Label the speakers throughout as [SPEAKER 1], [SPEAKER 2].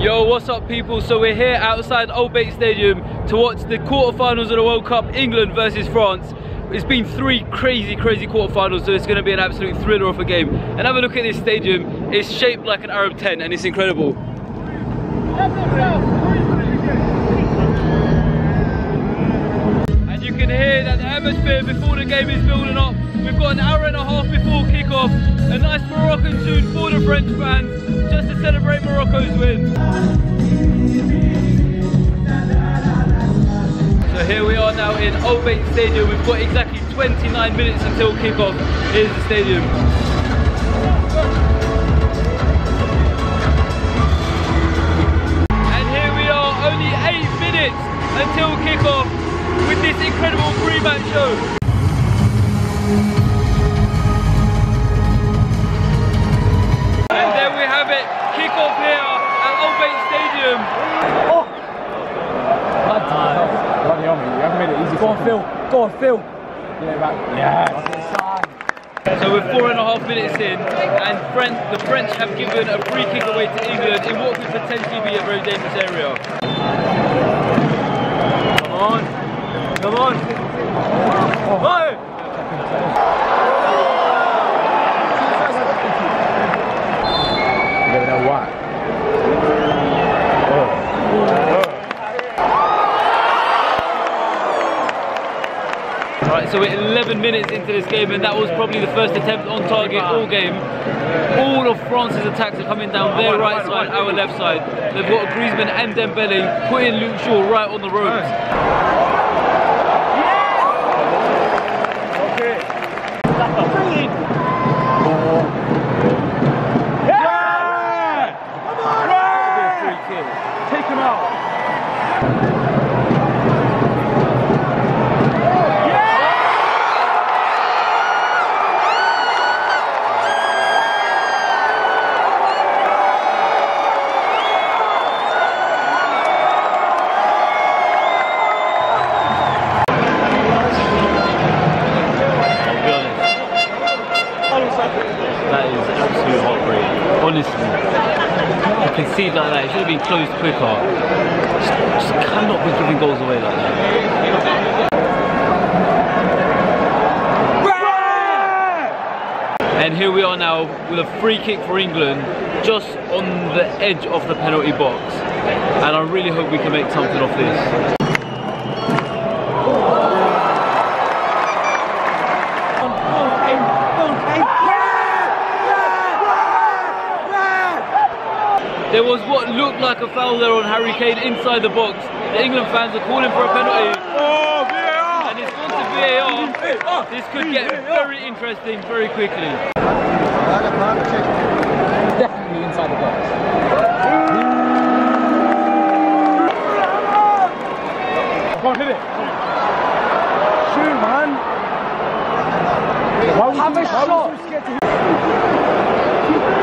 [SPEAKER 1] Yo, what's up people? So we're here outside Al Bayt Stadium to watch the quarterfinals of the World Cup, England versus France. It's been three crazy, crazy quarterfinals, so it's going to be an absolute thriller of a game. And have a look at this stadium. It's shaped like an Arab tent and it's incredible. Hear that the atmosphere before the game is building up. We've got an hour and a half before kickoff. A nice Moroccan tune for the French fans, just to celebrate Morocco's win. So here we are now in Al Bayt Stadium. We've got exactly 29 minutes until kickoff. Here's the stadium. And here we are, only eight minutes until kickoff with this incredible three-match show. And there we have it, kickoff here at Al Bayt Stadium.
[SPEAKER 2] Oh, Bloody hell, mate. You haven't made it easy. Go on, Phil. Go on, Phil. Yeah, right. Yes.
[SPEAKER 1] So we're four and a half minutes in, and French, the French have given a free kick away to England in what could potentially be a very dangerous area. Come on, come on. Oh.
[SPEAKER 2] You know why.
[SPEAKER 1] Right, so we're 11 minutes into this game, and that was probably the first attempt on target all game. All of France's attacks are coming down their right side, our left side. They've got Griezmann and Dembele putting Luke Shaw right on the ropes. Concede like that, it should have been closed quicker. Just, just cannot be giving goals away like that. And here we are now with a free kick for England, just on the edge of the penalty box. And I really hope we can make something of this. There was what looked like a foul there on Harry Kane inside the box. The England fans are calling for a penalty.
[SPEAKER 2] Oh, VAR!
[SPEAKER 1] And it's gone to VAR. This could get very interesting very quickly.
[SPEAKER 2] Definitely inside the box. Go on, hit it. Shoot, man. Why was
[SPEAKER 3] Have
[SPEAKER 2] he,
[SPEAKER 3] a
[SPEAKER 2] why
[SPEAKER 3] shot.
[SPEAKER 2] Was he so scared to hit?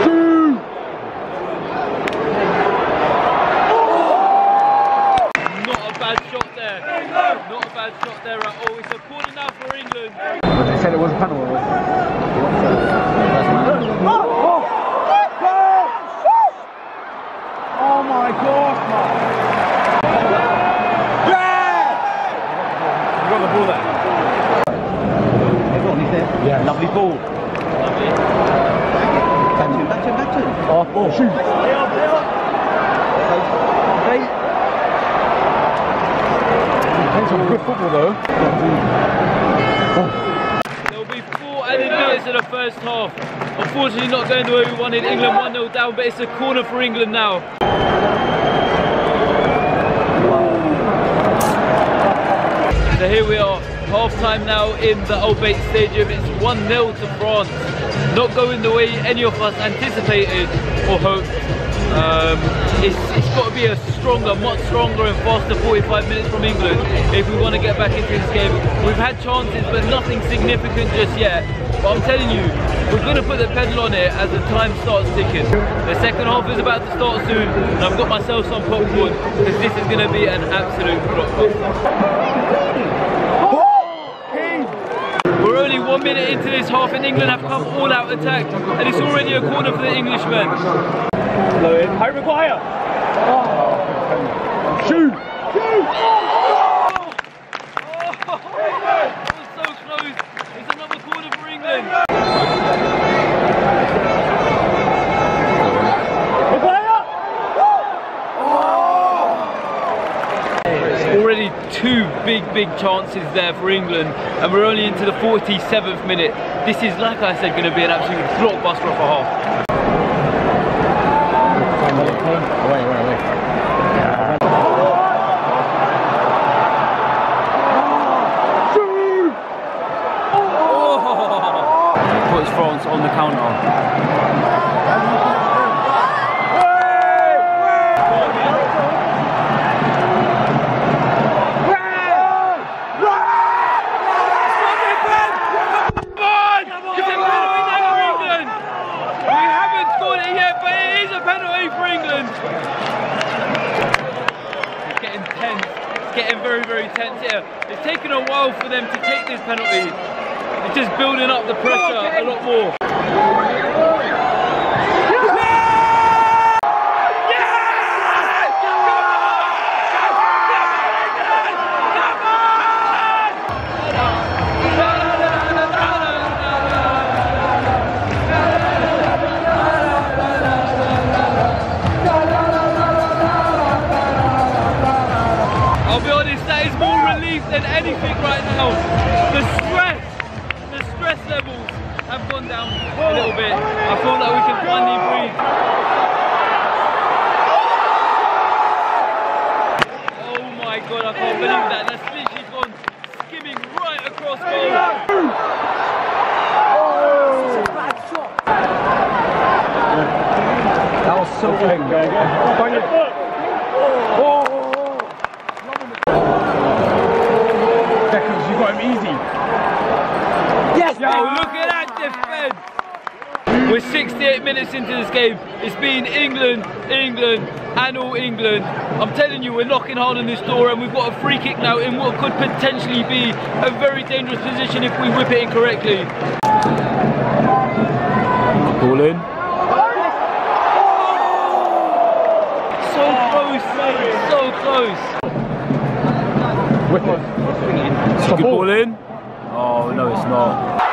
[SPEAKER 2] Shoot.
[SPEAKER 1] Not a bad shot there. Not a bad shot there at all. It's a corner now for England.
[SPEAKER 2] But they said it was a penalty. was it? Oh my god, man. Yeah! You got the ball there. Yeah.
[SPEAKER 3] Lovely ball. Back to him, back to him, back to him.
[SPEAKER 2] Oh, oh shoot. Playing some good football though.
[SPEAKER 1] There will be four added minutes in the first half. Unfortunately, not going the way we wanted. England 1 0 down, but it's a corner for England now. So here we are, half time now in the Al Bayt Stadium. It's 1 0 to France. Not going the way any of us anticipated or hoped. Um, it's, it's got to be a stronger, much stronger and faster 45 minutes from England if we want to get back into this game. We've had chances, but nothing significant just yet. But I'm telling you, we're going to put the pedal on it as the time starts ticking. The second half is about to start soon, and I've got myself some popcorn because this is going to be an absolute blockbuster one minute into this half and England have come all out attack and it's already a corner for the Englishmen.
[SPEAKER 2] Harry Maguire!
[SPEAKER 1] Oh. Shoot! Shoot! Already two big, big chances there for England, and we're only into the 47th minute. This is, like I said, going to be an absolute blockbuster of a half.
[SPEAKER 2] Wait, wait, wait.
[SPEAKER 1] Puts France on the counter. It's a penalty now for England. We haven't scored it yet, but it is a penalty for England. It's getting tense. It's getting very, very tense here. It's taken a while for them to take this penalty. It's just building up the pressure a lot more.
[SPEAKER 2] Yes!
[SPEAKER 1] Look at that defense! We're 68 minutes into this game. It's been England, England, and all England. I'm telling you, we're knocking hard on this door, and we've got a free kick now in what could potentially be a very dangerous position if we whip it incorrectly. Ball in. So close, so close.
[SPEAKER 2] Whip it.
[SPEAKER 1] It's good ball in. Oh no, it's not.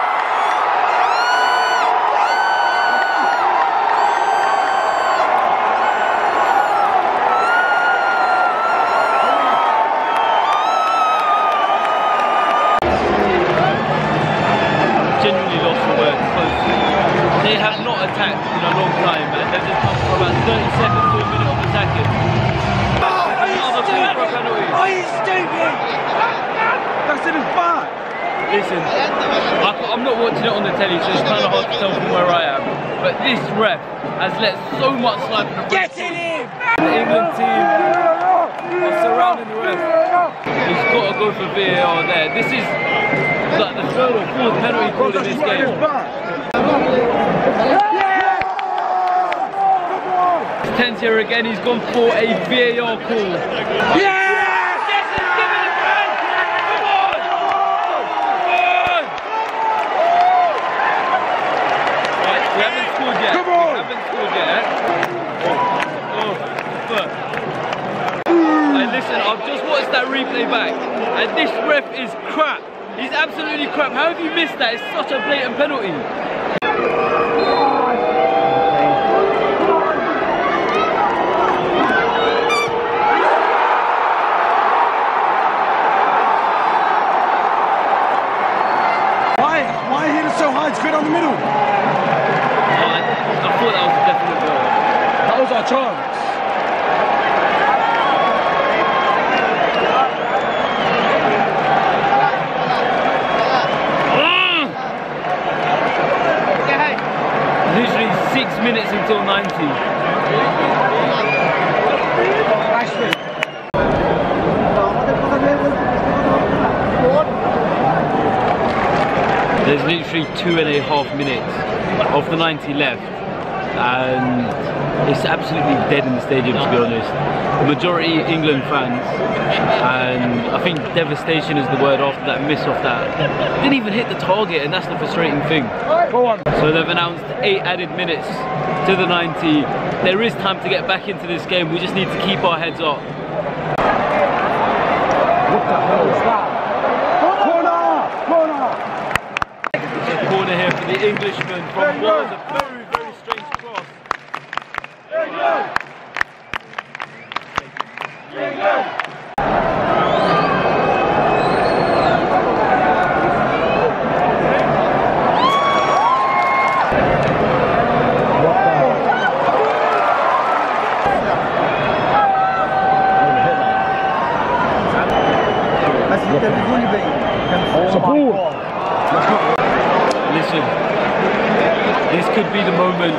[SPEAKER 1] Genuinely lost for words. Close. They have not attacked in a long time, and they've just come for about 30 seconds to a minute of attacking. Another call for a penalty.
[SPEAKER 2] That's in his back.
[SPEAKER 1] Listen, I, am not watching it on the telly, so it's kind of hard to tell from where I am. But this ref has let so much slide from the Get in him! The England team are surrounding the ref. He's got to go for VAR there. This is like the third or fourth penalty called in this game. It's tense here again. He's gone for a VAR call. Yes, it's given a pen! Come on! Come on! Right, we haven't scored yet.
[SPEAKER 2] Come on!
[SPEAKER 1] We haven't scored yet. Oh, fuck. Hey, listen, I've just that back, and this ref is crap. He's absolutely crap. How have you missed that? It's such a blatant penalty.
[SPEAKER 2] Why? Why hit it so high? It's Straight on the middle.
[SPEAKER 1] Oh, I, I thought that was a definite goal.
[SPEAKER 2] That was our chance.
[SPEAKER 1] Minutes until 90. There's literally two and a half minutes of the 90 left and it's absolutely dead in the stadium to be honest. The majority England fans and I think devastation is the word after that miss off that. Didn't even hit the target and that's the frustrating thing.
[SPEAKER 2] Go on.
[SPEAKER 1] So they've announced eight added minutes to the 90. There is time to get back into this game. We just need to keep our heads up.
[SPEAKER 2] What the hell is that? Corner! Corner!
[SPEAKER 1] Corner here for the Englishman from what
[SPEAKER 3] Mas se
[SPEAKER 2] teve good bem.
[SPEAKER 1] Só this could be the moment.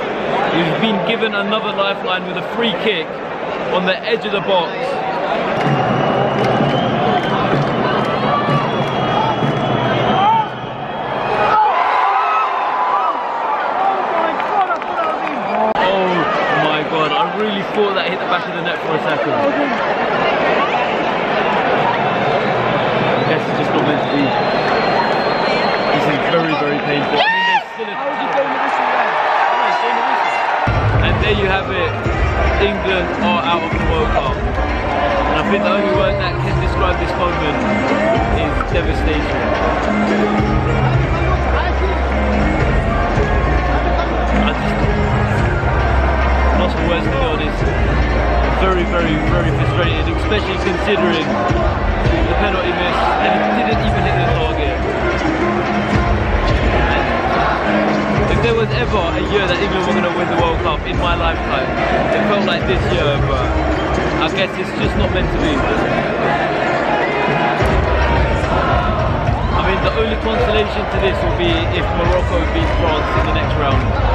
[SPEAKER 1] You've been given another lifeline with a free kick on the edge of the box. Oh my god, I really thought that hit the back of the net for a second. I guess it's just not meant to be. This is very, very painful. England are out of the World Cup. And I think the only word that can describe this moment is devastation. I just for words to be honest. Very, very, very frustrated, especially considering the penalty miss and it didn't even hit the target. If there was ever a year that England were going to win the in my lifetime, it felt like this year, but I guess it's just not meant to be. I mean, the only consolation to this will be if Morocco beats France in the next round.